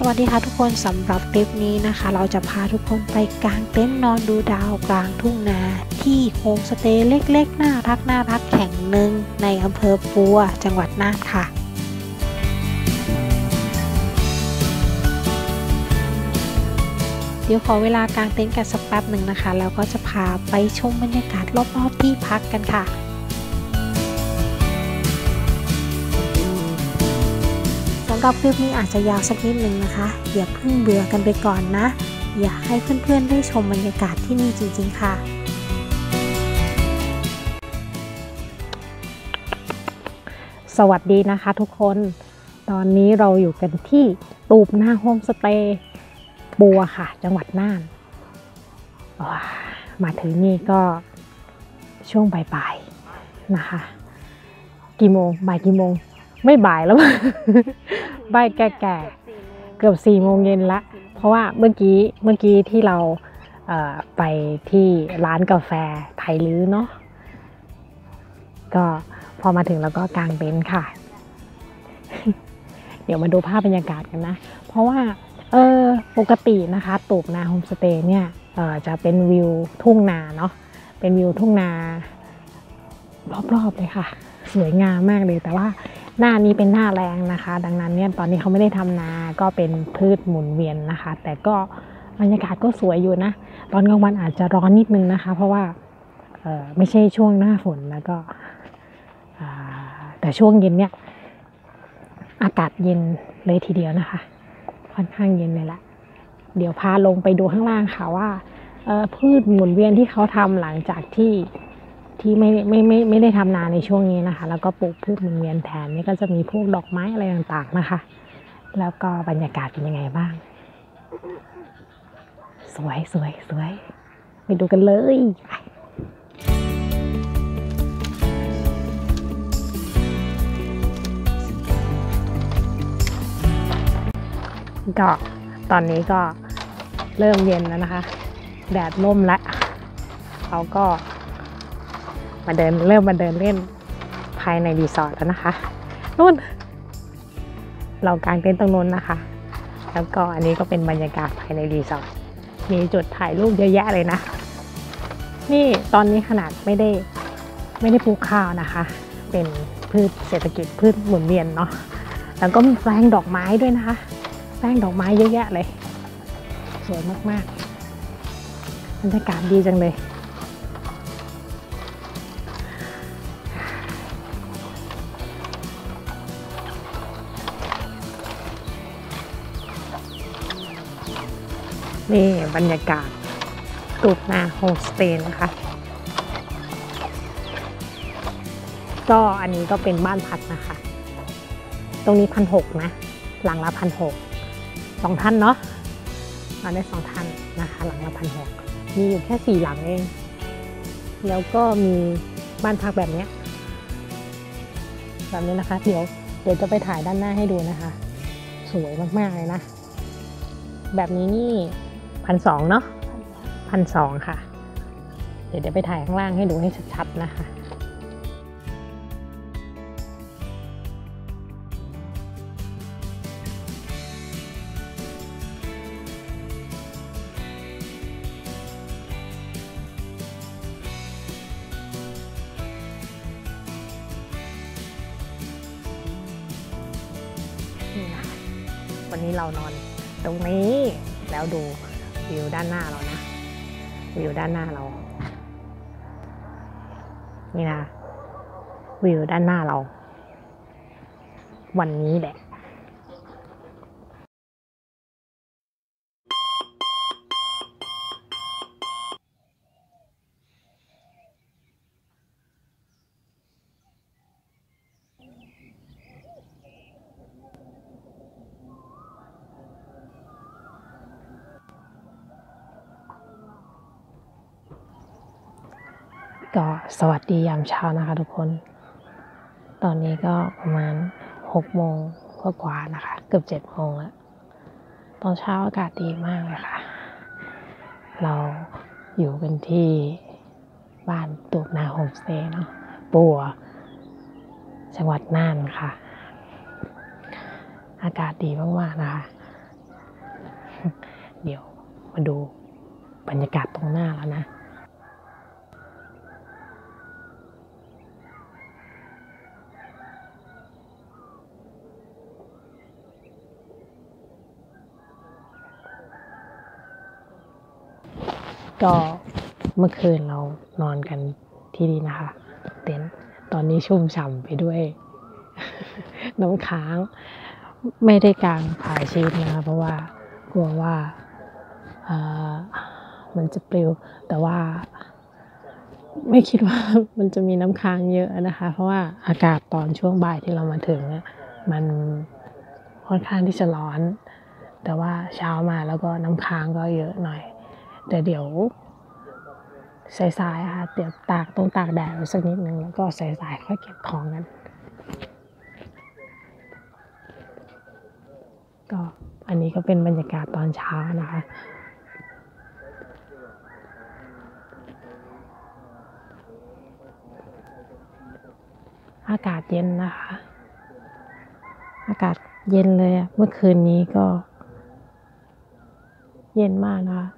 สวัสดีค่ะทุกคนสำหรับคลิปนี้นะคะ เราจะพาทุกคนไปกางเต็นท์นอนดูดาวกลางทุ่งนา ที่โฮมสเตย์เล็กๆ น่ารักน่ารักแห่งหนึ่งในอำเภอปัวจังหวัดน่านค่ะเดี๋ยวขอเวลากางเต็นท์กันสักแป๊บหนึ่งนะคะ แล้วก็จะพาไปชมบรรยากาศรอบๆที่พักกันค่ะำหรับคลิปนี้อาจจะยาวสักนิดนึงนะคะ อย่าเพิ่งเบื่อกันไปก่อนนะ อยากให้เพื่อนๆได้ชมบรรยากาศที่นี่จริง ๆ ค่ะสวัสดีนะคะทุกคน ตอนนี้เราอยู่กันที่ตูบหน้าโฮมสเตย์บัวค่ะ จังหวัดน่านว้ามาถึงนี่ก็ช่วงบ่ายๆนะคะ กี่โมงบ่ายกี่โมง ไม่บ่ายแล้ว บ่ายแก่ๆเกือบสี่โมงเย็นละ เพราะว่าเมื่อกี้เมื่อกี้ที่เราไปที่ร้านกาแฟไทยลื้อเนาะก็พอมาถึงแล้วก็กางเต็นท์ค่ะ เดี๋ยวมาดูภาพบรรยากาศกันนะ เพราะว่าเออปกตินะคะตูบนาโฮมสเตย์เนี่ยเออจะเป็นวิวทุ่งนาเนาะเป็นวิวทุ่งนารอบๆเลยค่ะ สวยงามมากเลยแต่ว่า หน้านี้เป็นหน้าแรงนะคะ ดังนั้นเนี่ยตอนนี้เขาไม่ได้ทำนา ก็เป็นพืชหมุนเวียนนะคะ แต่ก็บรรยากาศก็สวยอยู่นะ ตอนกลางวันอาจจะร้อนนิดนึงนะคะ เพราะว่าเไม่ใช่ช่วงหน้าฝนแล้วก็แต่ช่วงเย็นเนี่ยอากาศเย็นเลยทีเดียวนะคะ ค่อนข้างเย็นเลยละเดี๋ยวพาลงไปดูข้างล่างค่ะว่าพืชหมุนเวียนที่เขาทำหลังจากที่ ที่ไม่ไม่ไม่ไม่ได้ทำนาในช่วงนี้นะคะ แล้วก็ปลูกพืชหมุนเวียนแทนนี่ก็จะมีพวกดอกไม้อะไรต่างๆนะคะ แล้วก็บรรยากาศเป็นยังไงบ้าง สวยสวยสวยไปดูกันเลยก็ตอนนี้ก็เริ่มเย็นแล้วนะคะ แดดร่มแล้วเขาก็ มาเดินเริ่มมาเดินเล่นภายในรีสอร์ทแล้วนะคะนู่น เรากางเต็นท์ตรงนู้นนะคะ แล้วก็อันนี้ก็เป็นบรรยากาศภายในรีสอร์ทมีจุดถ่ายรูปเยอะแยะเลยนะ นี่ตอนนี้ขนาดไม่ได้ไม่ได้ปลูกข้าวนะคะ เป็นพืชเศรษฐกิจพืชหมุนเวียนเนาะแล้วก็มีแปลงดอกไม้ด้วยนะคะ แปลงดอกไม้เยอะแยะเลย สวยมากๆบรรยากาศดีจังเลย บรรยากาศตูบนาโฮมสเตย์นะคะ ก็อันนี้ก็เป็นบ้านพักนะคะ ตรงนี้พันหกนะ หลังละพันหกสองท่านเนาะเราได้สองท่านนะคะ หลังละพันหกมีอยู่แค่สี่หลังเอง แล้วก็มีบ้านพักแบบเนี้ยแบบนี้นะคะ เดี๋ยวเดี๋ยวจะไปถ่ายด้านหน้าให้ดูนะคะ สวยมากๆเลยนะ แบบนี้นี่ พันสองเนาะพันสองค่ะ เดี๋ยวเดี๋ยวไปถ่ายข้างล่างให้ดูให้ชัดๆนะคะนี่นะวันนี้เรานอนตรงนี้แล้วดู วิวด้านหน้าเรานะ วิวด้านหน้าเรา นี่นะ วิวด้านหน้าเรา วันนี้แหละ ก็สวัสดียามเช้านะคะทุกคน ตอนนี้ก็ประมาณหกโมงกว่าๆนะคะ เกือบเจ็ดโมงแล้ว ตอนเช้าอากาศดีมากเลยค่ะ เราอยู่กันที่บ้านตูบนาโฮมสเตย์เนาะปัวจังหวัดน่านค่ะ อากาศดีมากๆนะคะ เดี๋ยวมาดูบรรยากาศตรงหน้าแล้วนะ ก็เมื่อคืนเรานอนกันที่นี่นะคะ เต็นท์ตอนนี้ชุ่มฉ่ำไปด้วย น้ำค้างไม่ได้กางผาชีสนะคะเพราะว่ากลัวว่าเอ่อมันจะปลิว แต่ว่า ไม่คิดว่ามันจะมีน้ำค้างเยอะนะคะ เพราะว่าอากาศตอนช่วงบ่ายที่เรามาถึงเนี่ยมันค่อนข้างที่จะร้อน แต่ว่าเช้ามาแล้วก็น้ำค้างก็เยอะหน่อย แต่เดี๋ยวสายๆอะค่ะเดี๋ยวตากตรงตากแดดไว้สักนิดนึงแล้วก็สายๆค่อยเก็บของกันก็อันนี้ก็เป็นบรรยากาศตอนเช้านะคะ อากาศเย็นนะคะ อากาศเย็นเลยอะเมื่อคืนนี้ก็ เย็นมากนะคะ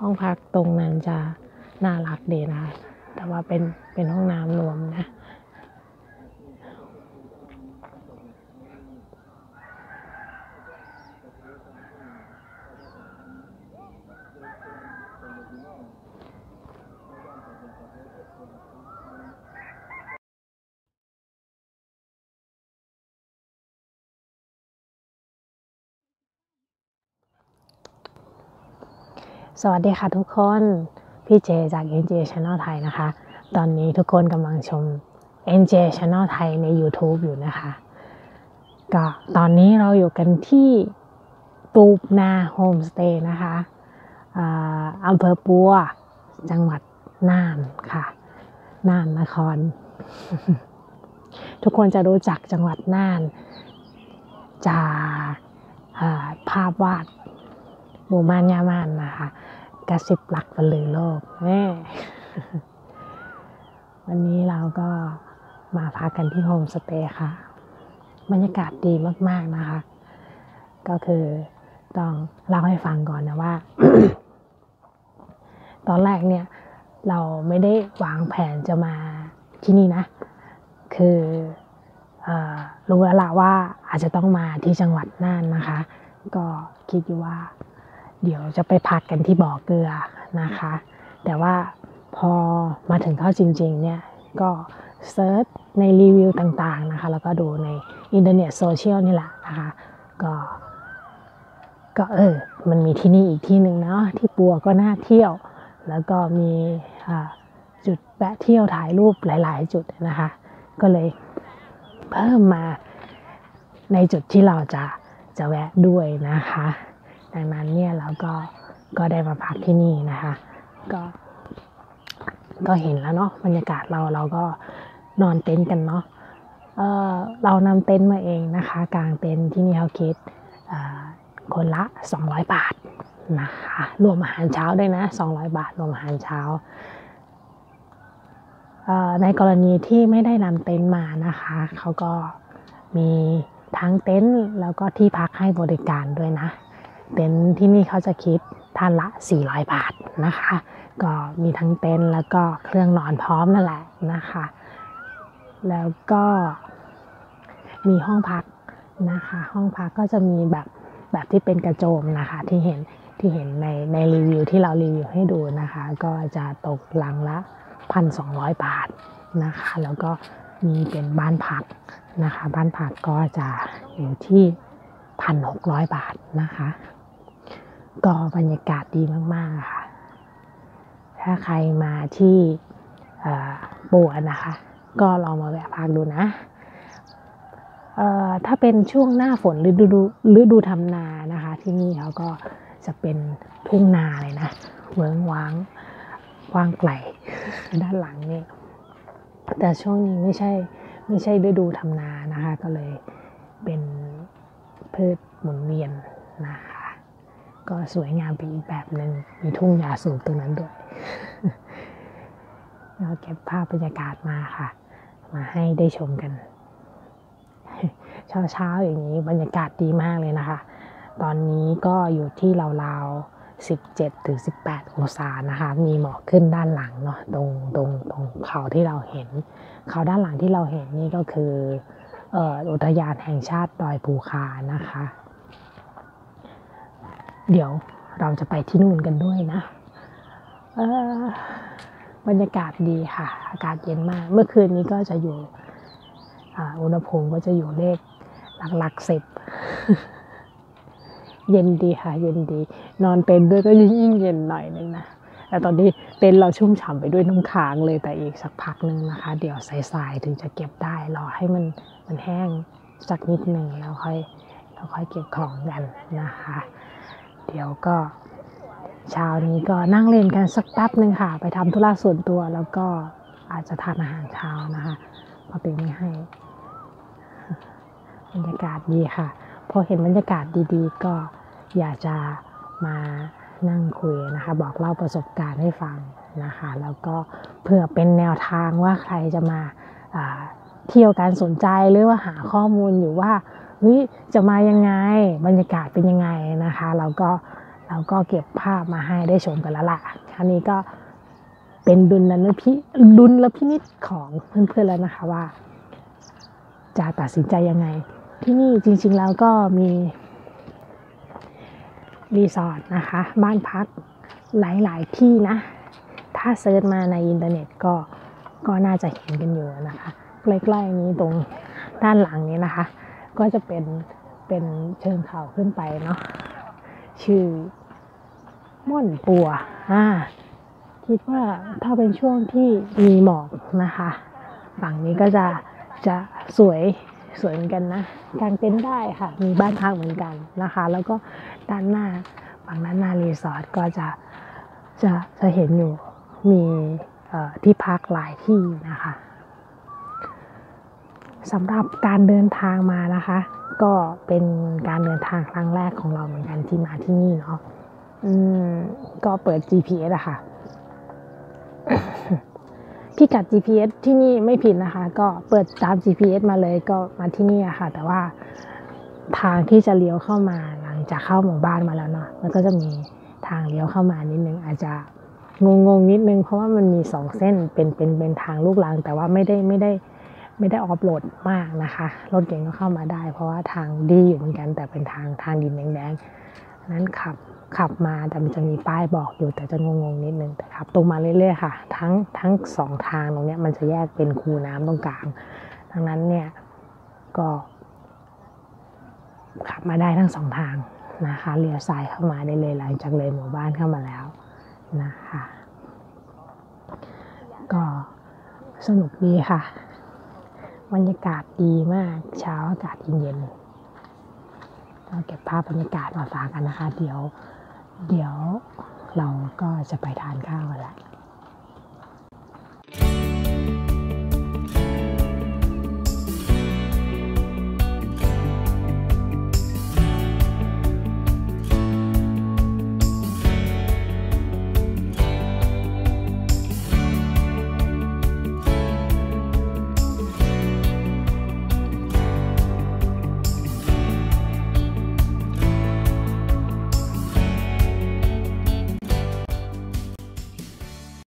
ห้องพักตรงนั้นจะน่ารักดีนะคะแต่ว่าเป็นเป็นห้องน้ำรวมนะ สวัสดีค่ะทุกคน พี่เจจาก NJ Channel ไทยนะคะ ตอนนี้ทุกคนกำลังชม NJ Channel ไทยใน YouTube อยู่นะคะ ก็ตอนนี้เราอยู่กันที่ตูบนาโฮมสเตย์นะคะอำเภอปัว จังหวัดน่านค่ะ น่านนคร ทุกคนจะรู้จักจังหวัดน่าน จากภาพวาด หมู่บ้านยามานนะคะกระสิบหลักบรรลือโลกแม่วันนี้เราก็มาพักกันที่โฮมสเตย์ค่ะ บรรยากาศดีมาก ๆนะคะ ก็คือต้องเล่าให้ฟังก่อนนะว่า ตอนแรกเนี่ย เราไม่ได้วางแผนจะมาที่นี่นะ คือเออรู้แล้วละว่าอาจจะต้องมาที่จังหวัดน่านนะคะ ก็คิดอยู่ว่า เดี๋ยวจะไปพักกันที่บ่อเกลือนะคะ แต่ว่าพอมาถึงเข้าจริงๆเนี่ยก็ search ในรีวิวต่างๆนะคะ แล้วก็ดูในอินเทอร์เน็ตโซเชียลนี่แหละนะคะ ก็ก็เออ มันมีที่นี่อีกที่หนึ่งเนาะที่ปัวก็น่าเที่ยว แล้วก็มีอ่าจุดแวะเที่ยวถ่ายรูปหลาย ๆ จุดนะคะ ก็เลยเพิ่มมาในจุดที่เราจะจะแวะด้วยนะคะ ดังนั้นเนี่ยเราก็ก็ได้มาพักที่นี่นะคะ ก็ก็เห็นแล้วเนาะบรรยากาศเราเราก็นอนเต็นท์กันเนาะเออเรานำเต็นท์มาเองนะคะกลางเต็นท์ที่นี่เขาคิดคนละ 200 บาทนะคะรวมอาหารเช้าด้วยนะ 200 บาทรวมอาหารเช้า ในกรณีที่ไม่ได้นำเต็นท์มานะคะเขาก็มีทั้งเต็นท์แล้วก็ที่พักให้บริการด้วยนะ เต็นท์ที่นี่เขาจะคิดท่านละ 400 บาทนะคะ ก็มีทั้งเต็นท์แล้วก็เครื่องนอนพร้อมนั่นแหละนะคะ แล้วก็มีห้องพักนะคะ ห้องพักก็จะมีแบบแบบที่เป็นกระโจมนะคะที่เห็นที่เห็นในในรีวิวที่เรารีวิวให้ดูนะคะ ก็จะตกหลังละ 1,200 บาทนะคะ แล้วก็มีเป็นบ้านพักนะคะ บ้านพักก็จะอยู่ที่ 1,600 บาทนะคะ ก็บรรยากาศดีมากๆค่ะ ถ้าใครมาที่ปัวนะคะ ก็ลองมาแวะพักดูนะเอ่อถ้าเป็นช่วงหน้าฝนฤดูดูฤดูทำนานะคะ ที่นี่เขาก็จะเป็นทุ่งนาเลยนะเวิ้งว้างกว้างไกลด้านหลังนี่แต่ช่วงนี้ไม่ใช่ไม่ใช่ฤดูทำนานะคะ ก็เลยเป็นพืชหมุนเวียนนะคะ ก็สวยงามไปอีกแบบหนึ่งมีทุ่งหญ้าสูงตรงนั้นด้วยเราเก็บภาพบรรยากาศมาค่ะ มาให้ได้ชมกันเช้าเช้าๆอย่างนี้บรรยากาศดีมากเลยนะคะ ตอนนี้ก็อยู่ที่ราวๆ 17ถึง18 องศานะคะ มีหมอกขึ้นด้านหลังเนาะตรงตรงตรงเขาที่เราเห็น เขาด้านหลังที่เราเห็นนี่ก็คือเอ่ออุทยานแห่งชาติดอยภูคานะคะ เดี๋ยวเราจะไปที่นู่นกันด้วยนะอ่อบรรยากาศดีค่ะ อากาศเย็นมาก เมื่อคืนนี้ก็จะอยู่อ่าอุณหภูมิก็จะอยู่เลขหลักหลักสิบเย็นดีค่ะ เย็นดี นอนเต็นท์ด้วยก็ยิ่งเย็นหน่อยนึงนะแต่ตอนนี้เต็นท์เราชุ่มฉ่ำไปด้วยน้ำค้างเลยแต่อีกสักพักหนึ่งนะคะ เดี๋ยวสายๆถึงจะเก็บได้รอให้มันมันแห้งสักนิดหนึ่งแล้วค่อยแล้วค่อยเก็บของกันนะคะ เดี๋ยวก็เช้านี้ก็นั่งเล่นกันสักแป๊บหนึ่งค่ะ ไปทำธุระส่วนตัวแล้วก็อาจจะทานอาหารเช้านะคะพอเป็นไม่ให้บรรยากาศดีค่ะ พอเห็นบรรยากาศดีๆ ก็อยากจะมานั่งคุยนะคะ บอกเล่าประสบการณ์ให้ฟังนะคะ แล้วก็เพื่อเป็นแนวทางว่าใครจะมาอ่าเที่ยวการสนใจหรือว่าหาข้อมูลอยู่ว่า เฮ้ยจะมายังไง บรรยากาศเป็นยังไงนะคะ เราก็เราก็เก็บภาพมาให้ได้ชมกันแล้วล่ะครั้นี้ก็เป็นดุลพิดุลและพินิจของเพื่อนๆแล้วนะคะว่า จะตัดสินใจยังไง ที่นี่จริง ๆแล้วก็มีรีสอร์ทนะคะ บ้านพักหลายๆที่นะ ถ้า search มาในอินเทอร์เน็ตก็ก็น่าจะเห็นกันอยู่นะคะ ใกล้ๆนี้ตรงด้านหลังนี้นะคะ ก็จะเป็นเป็นเชิงเขาขึ้นไปเนาะชื่อม่อนปัวอ่าคิดว่าถ้าเป็นช่วงที่มีหมอกนะคะ ฝั่งนี้ก็จะจะสวยสวยเหมือนกันนะกางเต็นท์ได้ค่ะ มีบ้านพักเหมือนกันนะคะ แล้วก็ด้านหน้าฝั่งด้านหน้ารีสอร์ทก็จะจะจะเห็นอยู่มีที่พักหลายที่นะคะ สำหรับการเดินทางมานะคะ ก็เป็นการเดินทางครั้งแรกของเราเหมือนกันที่มาที่นี่เนาะอืมก็เปิด GPS อะค่ะพิกัด GPS ที่นี่ไม่ผิดนะคะ ก็เปิดตาม GPS มาเลยก็มาที่นี่อะค่ะ แต่ว่าทางที่จะเลี้ยวเข้ามาหลังจากเข้าหมู่บ้านมาแล้วเนาะมันก็จะมีทางเลี้ยวเข้ามานิดนึงอาจจะงงๆนิดนึง เพราะว่ามันมีสองเส้นเป็นเป็นเป็นทางลูกลังแต่ว่าไม่ได้ไม่ได้ไม่ได้ออฟโหลดมากนะคะ รถเก่งก็เข้ามาได้ เพราะว่าทางดีอยู่เหมือนกัน แต่เป็นทางทางดินแดงๆนั้นขับขับมาแต่มันจะมีป้ายบอกอยู่แต่จะงงๆนิดนึงแต่ขับตรงมาเรื่อยๆค่ะ ทั้งทั้งสองทางตรงเนี้ยมันจะแยกเป็นคูน้ำตรงกลางดังนั้นเนี่ยก็ขับมาได้ทั้งสองทางนะคะเลี้ยวซ้ายเข้ามาได้เลยหลังจากเลยหมู่บ้านเข้ามาแล้วนะคะ ก็สนุกดีค่ะ บรรยากาศดีมากเช้าอากาศเย็นๆก็เก็บภาพบรรยากาศมาฝากกันนะคะ เดี๋ยว เดี๋ยวเราก็จะไปทานข้าวกันละ